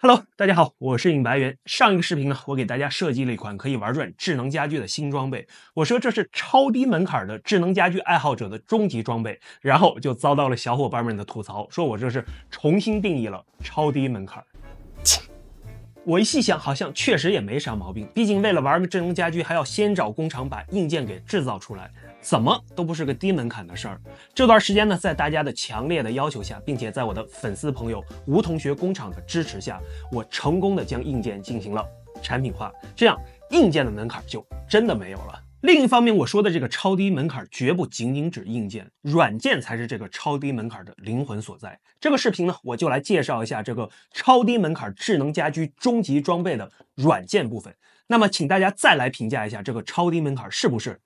Hello，大家好，我是尹白猿。上一个视频呢，我给大家设计了一款可以玩转智能家居的新装备。我说这是超低门槛的智能家居爱好者的终极装备，然后就遭到了小伙伴们的吐槽，说我这是重新定义了超低门槛。切我一细想，好像确实也没啥毛病。毕竟为了玩个智能家居，还要先找工厂把硬件给制造出来，怎么都不是个低门槛的事儿。这段时间呢，在大家的强烈的要求下，并且在我的粉丝朋友吴同学工厂的支持下，我成功的将硬件进行了产品化，这样硬件的门槛就真的没有了。另一方面，我说的这个超低门槛绝不仅仅指硬件，软件才是这个超低门槛的灵魂所在。这个视频呢，我就来介绍一下这个超低门槛智能家居终极装备的软件部分。那么，请大家再来评价一下这个超低门槛是不是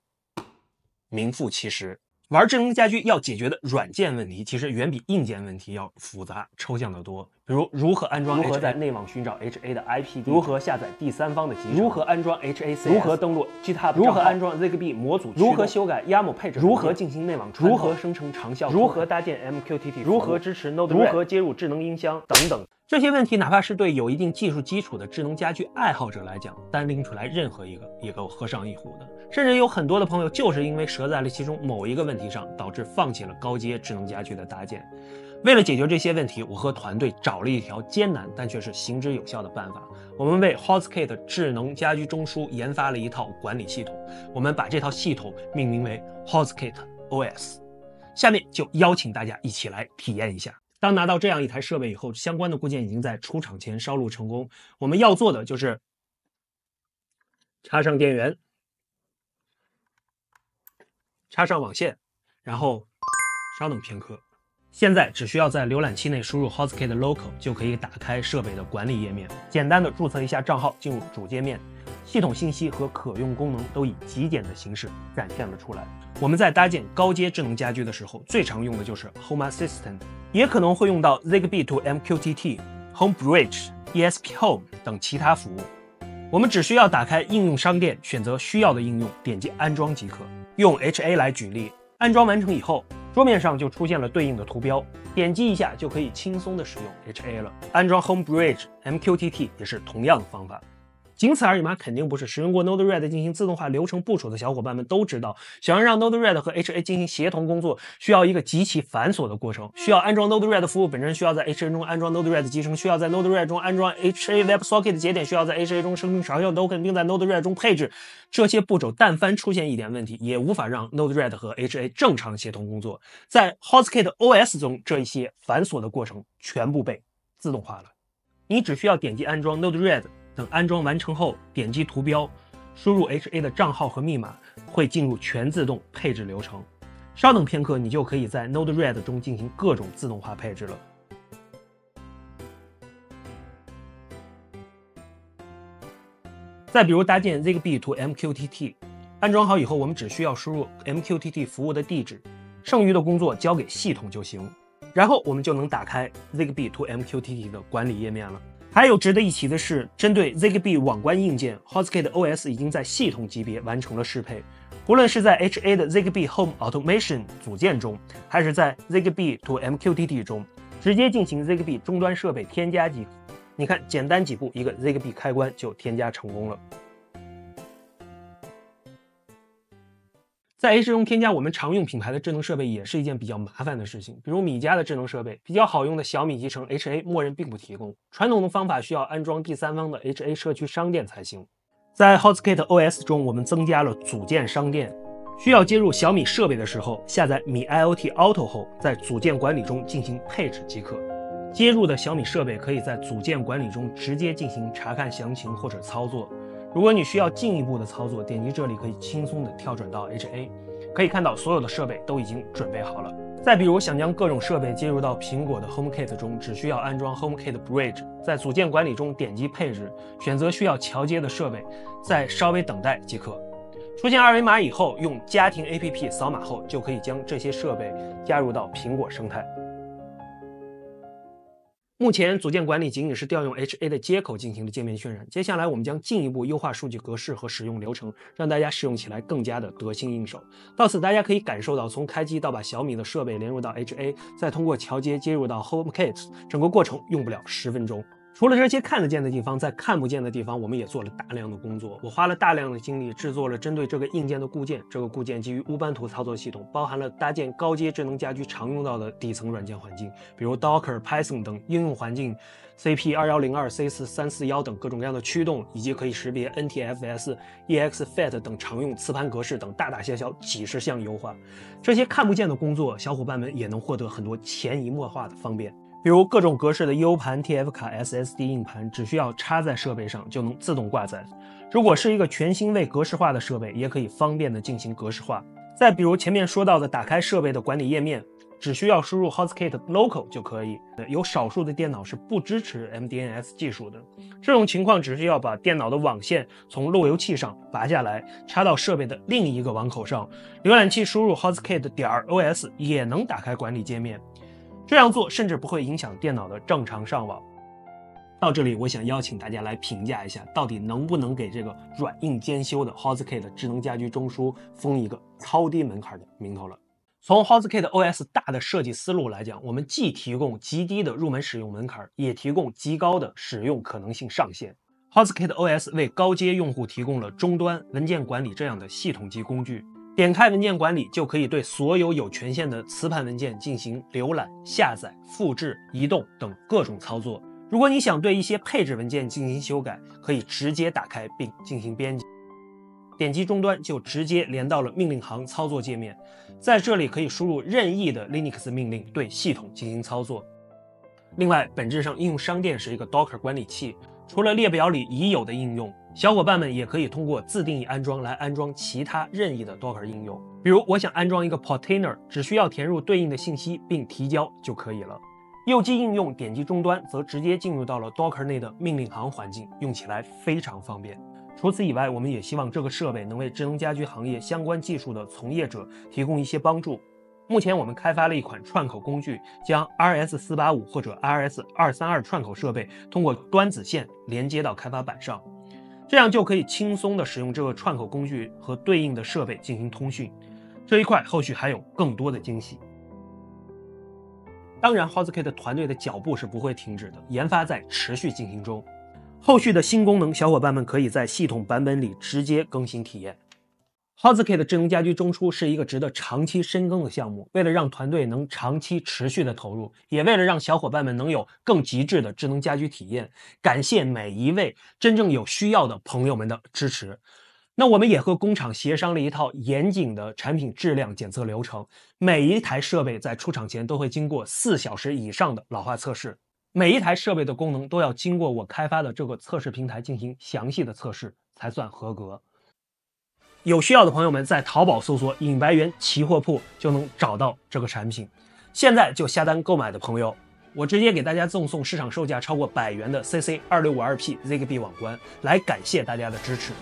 名副其实？玩智能家居要解决的软件问题，其实远比硬件问题要复杂抽象的多。比如如何安装，如何在内网寻找 HA 的 IP，如何下载第三方的集成，如何安装 HAC，如何登录 GitHub，如何安装 Zigbee 模组，如何修改 YAML 配置，如何进行内网穿透，如何生成长效，如何搭建 MQTT，如何支持 Node，如何接入智能音箱等等。这些问题，哪怕是对有一定技术基础的智能家居爱好者来讲，单拎出来任何一个也够喝上一壶的。甚至有很多的朋友就是因为折在了其中某一个问题上，导致放弃了高阶智能家居的搭建。为了解决这些问题，我和团队找了一条艰难但却是行之有效的办法。我们为 HouseKit 智能家居中枢研发了一套管理系统，我们把这套系统命名为 HouseKit OS。下面就邀请大家一起来体验一下。当拿到这样一台设备以后，相关的固件已经在出厂前烧录成功。我们要做的就是插上电源，插上网线，然后稍等片刻。现在只需要在浏览器内输入 hoskit.local 就可以打开设备的管理页面，简单的注册一下账号，进入主界面。系统信息和可用功能都以极简的形式展现了出来。我们在搭建高阶智能家居的时候，最常用的就是 Home Assistant。也可能会用到 Zigbee to MQTT、Home Bridge、ESP Home 等其他服务。我们只需要打开应用商店，选择需要的应用，点击安装即可。用 HA 来举例，安装完成以后，桌面上就出现了对应的图标，点击一下就可以轻松的使用 HA 了。安装 Home Bridge、MQTT 也是同样的方法。仅此而已吗？肯定不是。使用过 Node-RED 进行自动化流程部署的小伙伴们都知道，想要让 Node-RED 和 HA 进行协同工作，需要一个极其繁琐的过程。需要安装 Node-RED 服务本身，需要在 HA 中安装 Node-RED 集成，需要在 Node-RED 中安装 HA WebSocket 节点，需要在 HA 中生成长效 token，并在 Node-RED 中配置。这些步骤，但凡出现一点问题，也无法让 Node-RED 和 HA 正常协同工作。在 HouseKit OS 中，这一些繁琐的过程全部被自动化了。你只需要点击安装 Node-RED。等安装完成后，点击图标，输入 HA 的账号和密码，会进入全自动配置流程。稍等片刻，你就可以在 Node-RED 中进行各种自动化配置了。再比如搭建 Zigbee to MQTT，安装好以后，我们只需要输入 MQTT 服务的地址，剩余的工作交给系统就行。然后我们就能打开 Zigbee to MQTT 的管理页面了。还有值得一提的是，针对 Zigbee 网关硬件，HouseKit OS 已经在系统级别完成了适配。无论是在 HA 的 Zigbee Home Automation 组件中，还是在 Zigbee to MQTT 中，直接进行 Zigbee 终端设备添加即可。你看，简单几步，一个 Zigbee 开关就添加成功了。在 H 中添加我们常用品牌的智能设备也是一件比较麻烦的事情，比如米家的智能设备，比较好用的小米集成 HA 默认并不提供，传统的方法需要安装第三方的 HA 社区商店才行。在 HouseKit OS 中，我们增加了组件商店，需要接入小米设备的时候，下载米 IoT Auto 后，在组件管理中进行配置即可。接入的小米设备可以在组件管理中直接进行查看详情或者操作。如果你需要进一步的操作，点击这里可以轻松的跳转到 HA，可以看到所有的设备都已经准备好了。再比如想将各种设备接入到苹果的 HomeKit 中，只需要安装 HomeKit Bridge，在组件管理中点击配置，选择需要桥接的设备，再稍微等待即可。出现二维码以后，用家庭 APP 扫码后，就可以将这些设备加入到苹果生态。目前组件管理仅仅是调用 HA 的接口进行的界面渲染，接下来我们将进一步优化数据格式和使用流程，让大家使用起来更加的得心应手。到此，大家可以感受到从开机到把小米的设备连入到 HA，再通过桥接接入到 HomeKit，整个过程用不了十分钟。除了这些看得见的地方，在看不见的地方，我们也做了大量的工作。我花了大量的精力制作了针对这个硬件的固件。这个固件基于乌班图操作系统，包含了搭建高阶智能家居常用到的底层软件环境，比如 Docker、Python 等应用环境，CP 二幺零二、C 四三四幺等各种各样的驱动，以及可以识别 NTFS、EXFAT 等常用磁盘格式等大大小小几十项优化。这些看不见的工作，小伙伴们也能获得很多潜移默化的方便。比如各种格式的 U 盘、TF 卡、SSD 硬盘，只需要插在设备上就能自动挂载。如果是一个全新未格式化的设备，也可以方便的进行格式化。再比如前面说到的打开设备的管理页面，只需要输入 Hostkit local 就可以。有少数的电脑是不支持 MDNS 技术的，这种情况只需要把电脑的网线从路由器上拔下来，插到设备的另一个网口上，浏览器输入 Hostkit 点 OS 也能打开管理界面。这样做甚至不会影响电脑的正常上网。到这里，我想邀请大家来评价一下，到底能不能给这个软硬兼修的 Hostkit 智能家居中枢封一个超低门槛的名头了。从 HOSK 的 OS 大的设计思路来讲，我们既提供极低的入门使用门槛，也提供极高的使用可能性上限。hoskit OS 为高阶用户提供了终端文件管理这样的系统级工具。点开文件管理，就可以对所有有权限的磁盘文件进行浏览、下载、复制、移动等各种操作。如果你想对一些配置文件进行修改，可以直接打开并进行编辑。点击终端就直接连到了命令行操作界面，在这里可以输入任意的 Linux 命令对系统进行操作。另外，本质上应用商店是一个 Docker 管理器，除了列表里已有的应用。小伙伴们也可以通过自定义安装来安装其他任意的 Docker 应用，比如我想安装一个 Portainer，只需要填入对应的信息并提交就可以了。右击应用点击终端，则直接进入到了 Docker 内的命令行环境，用起来非常方便。除此以外，我们也希望这个设备能为智能家居行业相关技术的从业者提供一些帮助。目前我们开发了一款串口工具，将 RS 四八五或者 RS 二三二串口设备通过端子线连接到开发板上。这样就可以轻松的使用这个串口工具和对应的设备进行通讯。这一块后续还有更多的惊喜。当然，HOSKIT 团队的脚步是不会停止的，研发在持续进行中。后续的新功能，小伙伴们可以在系统版本里直接更新体验。Hoskit 智能家居中枢是一个值得长期深耕的项目。为了让团队能长期持续的投入，也为了让小伙伴们能有更极致的智能家居体验，感谢每一位真正有需要的朋友们的支持。那我们也和工厂协商了一套严谨的产品质量检测流程，每一台设备在出厂前都会经过四小时以上的老化测试，每一台设备的功能都要经过我开发的这个测试平台进行详细的测试，才算合格。有需要的朋友们在淘宝搜索“尹白源期货铺”就能找到这个产品。现在就下单购买的朋友，我直接给大家赠送市场售价超过百元的 CC 二六五二 P Zigbee 网关，来感谢大家的支持。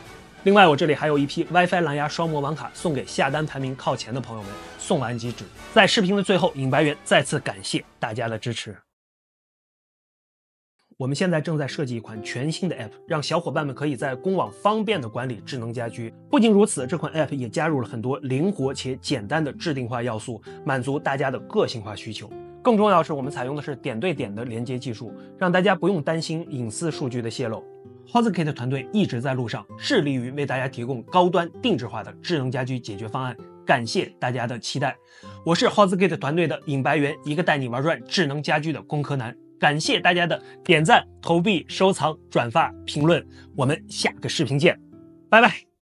另外，我这里还有一批 WiFi 蓝牙双模网卡送给下单排名靠前的朋友们，送完即止。在视频的最后，尹白源再次感谢大家的支持。我们现在正在设计一款全新的 App，让小伙伴们可以在公网方便的管理智能家居。不仅如此，这款 App 也加入了很多灵活且简单的制定化要素，满足大家的个性化需求。更重要的是，我们采用的是点对点的连接技术，让大家不用担心隐私数据的泄露。Hostkit 团队一直在路上，致力于为大家提供高端定制化的智能家居解决方案。感谢大家的期待，我是 Hostkit 团队的尹白源，一个带你玩转智能家居的工科男。感谢大家的点赞、投币、收藏、转发、评论，我们下个视频见，拜拜。